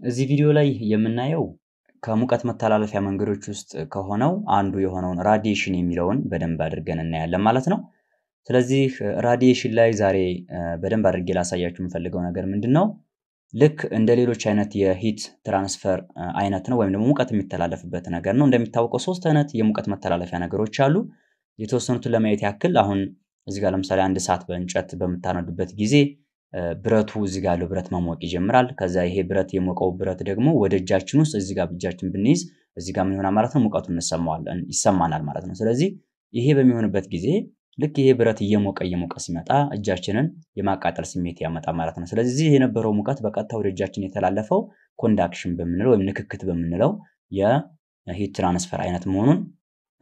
እዚህ ቪዲዮ ላይ የምናየው ከሙቀት መተላለፊያ መንገዶች ውስጥ ከሆነው አንዱ የሆነውን radiation የሚለውን በደንብ አድርገን እናያለን ማለት ነው። ስለዚህ radiation ላይ ዛሬ በደንብ አድርጌ ላሳያችሁ የምፈልገው ነገር ምንድን ነው? ልክ እንደ ሌሎች አይነት የ heat transfer አይነት ነው፣ ወይም ደግሞ ሙቀት የሚተላለፍበት ነገር ነው። እንደሚታወቀው ሶስት አይነት የሙቀት መተላለፊያ ነገሮች አሉ። የተወሰኑትን ለማየት ያክል አሁን እዚህ ጋር ለምሳሌ አንድ እሳት በእንጨት በምታነዱበት ጊዜ ብረቱ እዚህ ጋር ያለው ብረት መሞቅ ይጀምራል። ከዛ ይሄ ብረት የሞቀው ብረት ደግሞ ወደ እጃችን ውስጥ እዚህ ጋር እጃችን ብንይዝ እዚህ ጋር ምን ይሆናል ማለት ነው? ሙቀቱን እንሰማዋለን ይሰማናል ማለት ነው። ስለዚህ ይሄ በሚሆንበት ጊዜ ልክ ይሄ ብረት እየሞቀ እየሞቀ ሲመጣ እጃችንን የማቃጠል ስሜት ያመጣ ማለት ነው። ስለዚህ የነበረው ሙቀት በቀጥታ ወደ እጃችን የተላለፈው conduction በምንለው ወይም ንክክት በምንለው የ heat transfer አይነት መሆኑን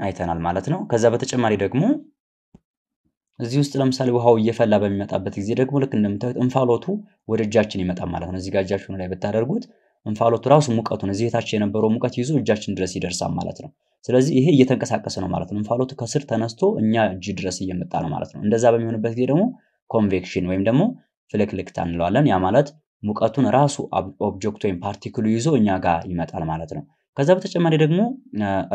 አይተናል ማለት ነው። ከዛ በተጨማሪ ደግሞ እዚህ ውስጥ ለምሳሌ ውሃው እየፈላ በሚመጣበት ጊዜ ደግሞ ልክ እንደምታዩት እንፋሎቱ ወደ እጃችን ይመጣል ማለት ነው። እዚህ ጋር እጃችሁን ላይ ብታደርጉት እንፋሎቱ ራሱ ሙቀቱን እዚህ የታች የነበረው ሙቀት ይዞ እጃችን ድረስ ይደርሳል ማለት ነው። ስለዚህ ይሄ እየተንቀሳቀሰ ነው ማለት ነው። እንፋሎቱ ከስር ተነስቶ እኛ እጅ ድረስ እየመጣ ነው ማለት ነው። እንደዛ በሚሆንበት ጊዜ ደግሞ convection ወይም ደግሞ ፍልክልክታ እንለዋለን። ያ ማለት ሙቀቱን ራሱ object ወይም particle ኡ ይዞ እኛ ጋር ይመጣል ማለት ነው። ከዛ በተጨማሪ ደግሞ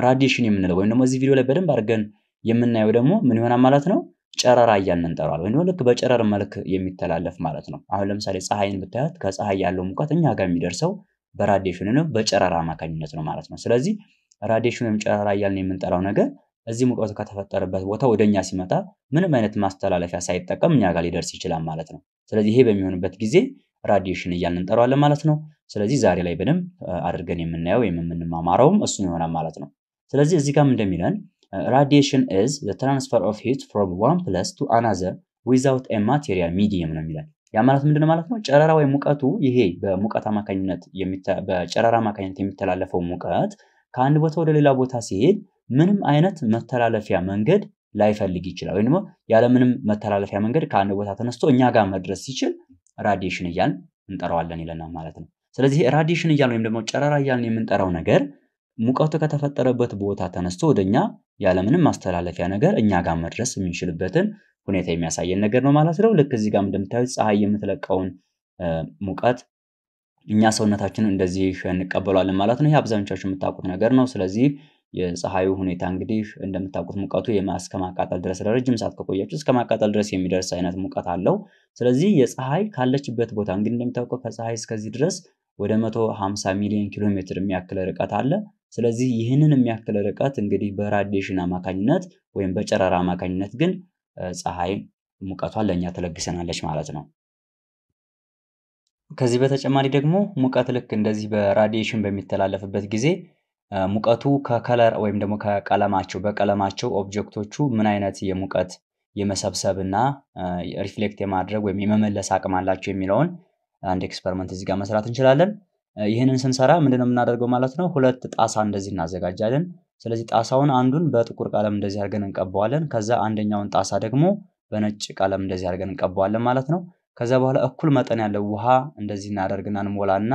radiation የምንለው ወይም ደግሞ እዚህ ቪዲዮ ላይ በደንብ አድርገን የምናየው ደግሞ ምን ይሆናል ማለት ነው ጨረራ እያልን እንጠራዋለን። ወይም ልክ በጨረር መልክ የሚተላለፍ ማለት ነው። አሁን ለምሳሌ ፀሐይን ብታያት ከፀሐይ ያለው ሙቀት እኛ ጋር የሚደርሰው በ radiation ነው፣ በጨረራ አማካኝነት ነው ማለት ነው። ስለዚህ radiation ወይም ጨረራ እያልን የምንጠራው ነገር እዚህ ሙቀቱ ከተፈጠረበት ቦታ ወደ እኛ ሲመጣ ምንም አይነት ማስተላለፊያ ሳይጠቀም እኛ ጋር ሊደርስ ይችላል ማለት ነው። ስለዚህ ይሄ በሚሆንበት ጊዜ radiation እያልን እንጠራዋለን ማለት ነው። ስለዚህ ዛሬ ላይ በደንብ አድርገን የምናየው ወይም የምንማማረውም እሱን ይሆናል ማለት ነው። ስለዚህ እዚህ ጋርም እንደሚለን radiation is the transfer of heat from one place to another without a material medium ነው የሚለን። ያ ማለት ምንድነው ማለት ነው? ጨረራ ወይም ሙቀቱ ይሄ በሙቀት አማካኝነት በጨረራ አማካኝነት የሚተላለፈው ሙቀት ከአንድ ቦታ ወደ ሌላ ቦታ ሲሄድ ምንም አይነት መተላለፊያ መንገድ ላይፈልግ ይችላል። ወይም ደግሞ ያለምንም መተላለፊያ መንገድ ከአንድ ቦታ ተነስቶ እኛ ጋር መድረስ ሲችል ራዲዬሽን እያልን እንጠራዋለን ይለናል ማለት ነው። ስለዚህ ራዲዬሽን እያልን ወይም ደግሞ ጨረራ እያልን የምንጠራው ነገር ሙቀቱ ከተፈጠረበት ቦታ ተነስቶ ወደኛ ያለምንም ማስተላለፊያ ነገር እኛ ጋር መድረስ የምንችልበትን ሁኔታ የሚያሳየን ነገር ነው ማለት ነው። ልክ እዚህ ጋር እንደምታዩት ፀሐይ የምትለቀውን ሙቀት እኛ ሰውነታችንን እንደዚህ እንቀበሏለን ማለት ነው። ይህ አብዛኞቻችሁ የምታውቁት ነገር ነው። ስለዚህ የፀሐዩ ሁኔታ እንግዲህ እንደምታውቁት ሙቀቱ እስከ ማቃጠል ድረስ ለረጅም ሰዓት ከቆያችሁ እስከ ማቃጠል ድረስ የሚደርስ አይነት ሙቀት አለው። ስለዚህ የፀሐይ ካለችበት ቦታ እንግዲህ እንደሚታወቀው ከፀሐይ እስከዚህ ድረስ ወደ 150 ሚሊዮን ኪሎ ሜትር የሚያክል ርቀት አለ። ስለዚህ ይህንን የሚያክል ርቀት እንግዲህ በ radiation አማካኝነት ወይም በጨረራ አማካኝነት ግን ፀሐይ ሙቀቷን ለእኛ ትለግሰናለች ማለት ነው። ከዚህ በተጨማሪ ደግሞ ሙቀት ልክ እንደዚህ በ radiation በሚተላለፍበት ጊዜ ሙቀቱ ከ color ወይም ደግሞ ከቀለማቸው በቀለማቸው object ኦቹ ምን አይነት የሙቀት የመሰብሰብ እና reflect የማድረግ ወይም የመመለስ አቅም አላቸው የሚለውን አንድ experiment እዚህ ጋር መስራት እንችላለን። ይህንን ስንሰራ ምንድነው የምናደርገው ማለት ነው? ሁለት ጣሳ እንደዚህ እናዘጋጃለን። ስለዚህ ጣሳውን አንዱን በጥቁር ቀለም እንደዚህ አድርገን እንቀባዋለን። ከዛ አንደኛውን ጣሳ ደግሞ በነጭ ቀለም እንደዚህ አድርገን እንቀባዋለን ማለት ነው። ከዛ በኋላ እኩል መጠን ያለው ውሃ እንደዚህ እናደርግና እንሞላና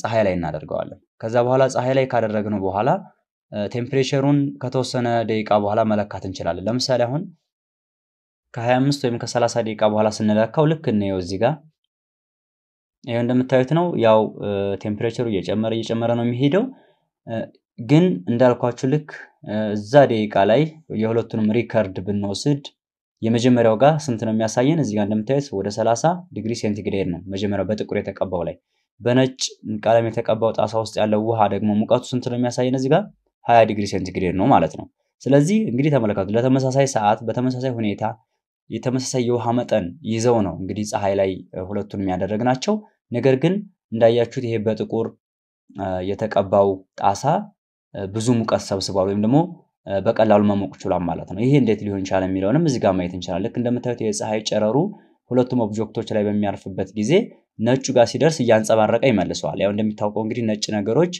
ፀሐይ ላይ እናደርገዋለን። ከዛ በኋላ ፀሐይ ላይ ካደረግነው በኋላ temperature ኡን ከተወሰነ ደቂቃ በኋላ መለካት እንችላለን። ለምሳሌ አሁን ከ25 ወይም ከ30 ደቂቃ በኋላ ስንለካው ልክ እንየው እዚህ ጋር ይሄው እንደምታዩት ነው። ያው temperature ኡ እየጨመረ እየጨመረ ነው የሚሄደው። ግን እንዳልኳችሁ ልክ እዛ ደቂቃ ላይ የሁለቱንም record ብንወስድ የመጀመሪያው ጋር ስንት ነው የሚያሳየን? እዚህ ጋር እንደምታዩት ወደ 30 ዲግሪ ሴንቲግሬድ ነው መጀመሪያው በጥቁር የተቀባው ላይ። በነጭ ቀለም የተቀባው ጣሳ ውስጥ ያለው ውሃ ደግሞ ሙቀቱ ስንት ነው የሚያሳየን? እዚህ ጋር 20 ዲግሪ ሴንቲግሬድ ነው ማለት ነው። ስለዚህ እንግዲህ ተመለከቱ፣ ለተመሳሳይ ሰዓት በተመሳሳይ ሁኔታ የተመሳሳይ የውሃ መጠን ይዘው ነው እንግዲህ ፀሐይ ላይ ሁለቱን የሚያደረግ ናቸው። ነገር ግን እንዳያችሁት ይሄ በጥቁር የተቀባው ጣሳ ብዙ ሙቀት ሰብስቧል ወይም ደግሞ በቀላሉ መሞቅ ችሏል ማለት ነው። ይሄ እንዴት ሊሆን ይችላል የሚለውንም እዚህ ጋር ማየት እንችላለን። ልክ እንደምታዩት የፀሐይ ጨረሩ ሁለቱም object ኦች ላይ በሚያርፍበት ጊዜ ነጩ ጋር ሲደርስ እያንጸባረቀ ይመልሰዋል። ያው እንደሚታወቀው እንግዲህ ነጭ ነገሮች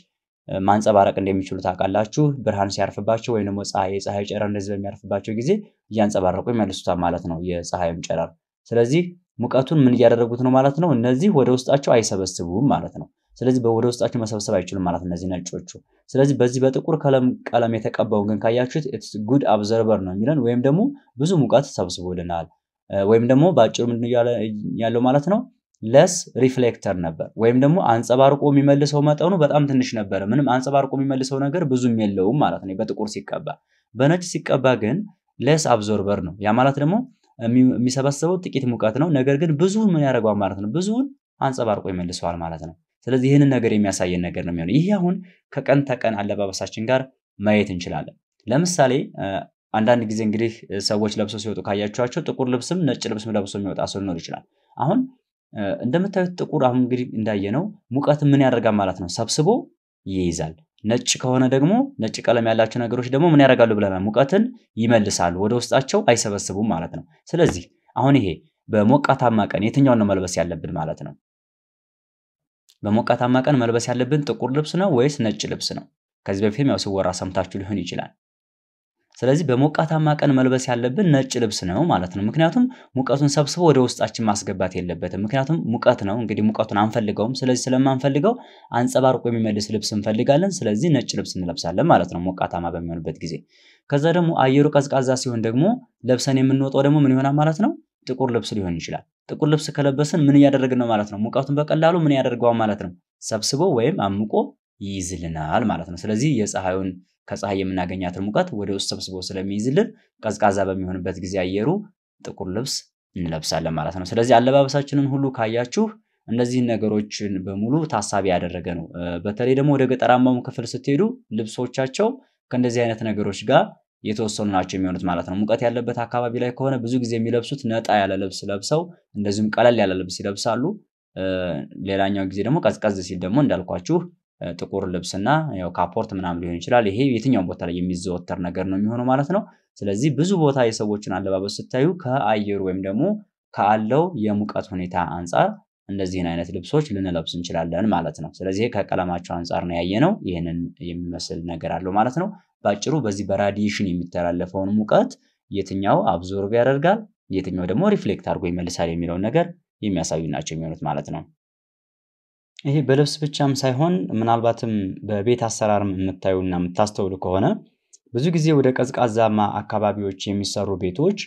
ማንጸባረቅ እንደሚችሉ ታውቃላችሁ። ብርሃን ሲያርፍባቸው ወይም ደግሞ ፀሐይ የፀሐይ ጨረር እንደዚህ በሚያርፍባቸው ጊዜ እያንጸባረቁ ይመልሱታል ማለት ነው የፀሐይም ጨረር። ስለዚህ ሙቀቱን ምን እያደረጉት ነው ማለት ነው? እነዚህ ወደ ውስጣቸው አይሰበስቡም ማለት ነው። ስለዚህ ወደ ውስጣቸው መሰብሰብ አይችሉም ማለት እነዚህ ነጮቹ። ስለዚህ በዚህ በጥቁር ቀለም የተቀባው ግን ካያችሁት it's good absorber ነው የሚለን ወይም ደግሞ ብዙ ሙቀት ሰብስቦልናል ወይም ደግሞ በአጭሩ ምንድን ያለው ማለት ነው less reflector ነበር ወይም ደግሞ አንጸባርቆ የሚመልሰው መጠኑ በጣም ትንሽ ነበረ። ምንም አንጸባርቆ የሚመልሰው ነገር ብዙም የለውም ማለት ነው በጥቁር ሲቀባ። በነጭ ሲቀባ ግን less absorber ነው። ያ ማለት ደግሞ የሚሰበስበው ጥቂት ሙቀት ነው፣ ነገር ግን ብዙውን ምን ያደርገዋል ማለት ነው ብዙውን አንጸባርቆ ይመልሰዋል ማለት ነው። ስለዚህ ይህንን ነገር የሚያሳየን ነገር ነው የሚሆነው። ይህ አሁን ከቀን ተቀን አለባበሳችን ጋር ማየት እንችላለን። ለምሳሌ አንዳንድ ጊዜ እንግዲህ ሰዎች ለብሰው ሲወጡ ካያችኋቸው ጥቁር ልብስም ነጭ ልብስም ለብሶ የሚወጣ ሰው ሊኖር ይችላል። አሁን እንደምታዩት ጥቁር አሁን እንግዲህ እንዳየነው ሙቀት ምን ያደርጋል ማለት ነው ሰብስቦ ይይዛል። ነጭ ከሆነ ደግሞ ነጭ ቀለም ያላቸው ነገሮች ደግሞ ምን ያደርጋሉ ብለናል? ሙቀትን ይመልሳሉ፣ ወደ ውስጣቸው አይሰበስቡም ማለት ነው። ስለዚህ አሁን ይሄ በሞቃታማ ቀን የትኛውን ነው መልበስ ያለብን ማለት ነው? በሞቃታማ ቀን መልበስ ያለብን ጥቁር ልብስ ነው ወይስ ነጭ ልብስ ነው? ከዚህ በፊትም ያው ሲወራ ሰምታችሁ ሊሆን ይችላል። ስለዚህ በሞቃታማ ቀን መልበስ ያለብን ነጭ ልብስ ነው ማለት ነው። ምክንያቱም ሙቀቱን ሰብስቦ ወደ ውስጣችን ማስገባት የለበትም። ምክንያቱም ሙቀት ነው እንግዲህ ሙቀቱን አንፈልገውም። ስለዚህ ስለማንፈልገው አንጸባርቆ የሚመልስ ልብስ እንፈልጋለን። ስለዚህ ነጭ ልብስ እንለብሳለን ማለት ነው ሞቃታማ በሚሆንበት ጊዜ። ከዛ ደግሞ አየሩ ቀዝቃዛ ሲሆን ደግሞ ለብሰን የምንወጣው ደግሞ ምን ይሆናል ማለት ነው? ጥቁር ልብስ ሊሆን ይችላል። ጥቁር ልብስ ከለበስን ምን እያደረግን ነው ማለት ነው? ሙቀቱን በቀላሉ ምን ያደርገዋል ማለት ነው? ሰብስቦ ወይም አምቆ ይይዝልናል ማለት ነው። ስለዚህ የፀሐዩን ከፀሐይ የምናገኛትን ሙቀት ወደ ውስጥ ሰብስቦ ስለሚይዝልን ቀዝቃዛ በሚሆንበት ጊዜ አየሩ ጥቁር ልብስ እንለብሳለን ማለት ነው። ስለዚህ አለባበሳችንን ሁሉ ካያችሁ እነዚህን ነገሮችን በሙሉ ታሳቢ ያደረገ ነው። በተለይ ደግሞ ወደ ገጠራማው ክፍል ስትሄዱ ልብሶቻቸው ከእንደዚህ አይነት ነገሮች ጋር የተወሰኑ ናቸው የሚሆኑት ማለት ነው። ሙቀት ያለበት አካባቢ ላይ ከሆነ ብዙ ጊዜ የሚለብሱት ነጣ ያለ ልብስ ለብሰው እንደዚሁም ቀለል ያለ ልብስ ይለብሳሉ። ሌላኛው ጊዜ ደግሞ ቀዝቀዝ ሲል ደግሞ እንዳልኳችሁ ጥቁር ልብስና ያው ካፖርት ምናምን ሊሆን ይችላል። ይሄ የትኛውም ቦታ ላይ የሚዘወተር ነገር ነው የሚሆነው ማለት ነው። ስለዚህ ብዙ ቦታ የሰዎችን አለባበስ ስታዩ ከአየሩ ወይም ደግሞ ካለው የሙቀት ሁኔታ አንጻር እንደዚህን አይነት ልብሶች ልንለብስ እንችላለን ማለት ነው። ስለዚህ ከቀለማቸው አንጻር ነው ያየነው። ይህንን የሚመስል ነገር አለው ማለት ነው። በአጭሩ በዚህ በ radiation የሚተላለፈውን ሙቀት የትኛው absorb ያደርጋል፣ የትኛው ደግሞ reflect አድርጎ ይመልሳል የሚለውን ነገር የሚያሳዩ ናቸው የሚሆኑት ማለት ነው። ይሄ በልብስ ብቻም ሳይሆን ምናልባትም በቤት አሰራርም የምታዩና የምታስተውሉ ከሆነ ብዙ ጊዜ ወደ ቀዝቃዛማ አካባቢዎች የሚሰሩ ቤቶች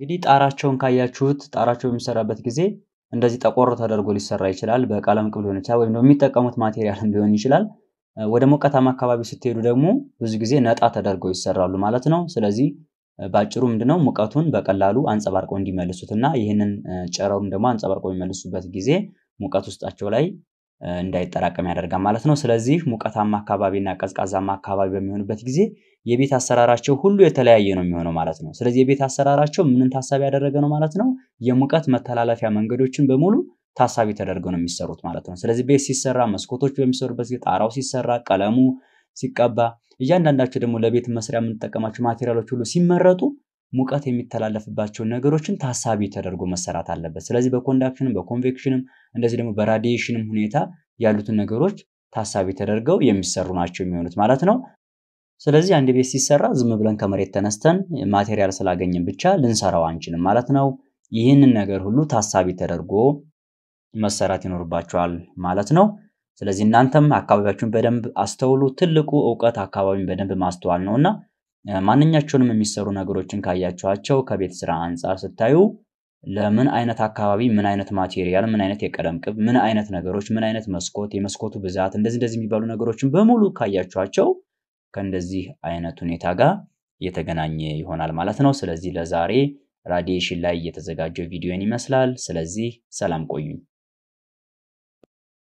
እንግዲህ ጣራቸውን ካያችሁት ጣራቸው የሚሰራበት ጊዜ እንደዚህ ጠቆር ተደርጎ ሊሰራ ይችላል። በቀለም ቅብ ሊሆን ይችላል፣ ወይም የሚጠቀሙት material ም ሊሆን ይችላል። ወደ ሞቃታማ አካባቢ ስትሄዱ ደግሞ ብዙ ጊዜ ነጣ ተደርገው ይሰራሉ ማለት ነው። ስለዚህ በአጭሩ ምንድነው ሙቀቱን በቀላሉ አንጸባርቀው እንዲመልሱት እና ይህንን ጨረሩን ደግሞ አንጸባርቀው የሚመልሱበት ጊዜ ሙቀት ውስጣቸው ላይ እንዳይጠራቀም ያደርጋል ማለት ነው። ስለዚህ ሙቀታማ አካባቢና ቀዝቃዛማ አካባቢ በሚሆንበት ጊዜ የቤት አሰራራቸው ሁሉ የተለያየ ነው የሚሆነው ማለት ነው። ስለዚህ የቤት አሰራራቸው ምንን ታሳቢ ያደረገ ነው ማለት ነው? የሙቀት መተላለፊያ መንገዶችን በሙሉ ታሳቢ ተደርገው ነው የሚሰሩት ማለት ነው። ስለዚህ ቤት ሲሰራ መስኮቶች በሚሰሩበት ጊዜ፣ ጣራው ሲሰራ፣ ቀለሙ ሲቀባ፣ እያንዳንዳቸው ደግሞ ለቤት መስሪያ የምንጠቀማቸው material ኦች ሁሉ ሲመረጡ ሙቀት የሚተላለፍባቸውን ነገሮችን ታሳቢ ተደርጎ መሰራት አለበት። ስለዚህ በ conduction ም በ convection ም እንደዚህ ደግሞ በ radiation ም ሁኔታ ያሉትን ነገሮች ታሳቢ ተደርገው የሚሰሩ ናቸው የሚሆኑት ማለት ነው። ስለዚህ አንድ ቤት ሲሰራ ዝም ብለን ከመሬት ተነስተን material ስላገኘን ብቻ ልንሰራው አንችልም ማለት ነው። ይህንን ነገር ሁሉ ታሳቢ ተደርጎ መሰራት ይኖርባቸዋል ማለት ነው። ስለዚህ እናንተም አካባቢያችሁን በደንብ አስተውሉ። ትልቁ እውቀት አካባቢን በደንብ ማስተዋል ነው እና ማንኛቸውንም የሚሰሩ ነገሮችን ካያችኋቸው ከቤት ስራ አንጻር ስታዩ ለምን አይነት አካባቢ ምን አይነት ማቴሪያል፣ ምን አይነት የቀለም ቅብ፣ ምን አይነት ነገሮች፣ ምን አይነት መስኮት፣ የመስኮቱ ብዛት እንደዚህ እንደዚህ የሚባሉ ነገሮችን በሙሉ ካያችኋቸው ከእንደዚህ አይነት ሁኔታ ጋር የተገናኘ ይሆናል ማለት ነው። ስለዚህ ለዛሬ ራዲዬሽን ላይ የተዘጋጀው ቪዲዮን ይመስላል። ስለዚህ ሰላም ቆዩኝ።